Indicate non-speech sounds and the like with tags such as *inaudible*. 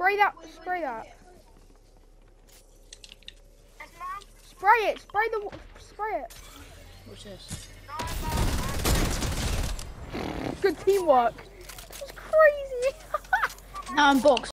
Spray that. Spray that. Spray it. Spray the. Spray it. What's this? Good teamwork. That was crazy. *laughs* Now I'm boxed.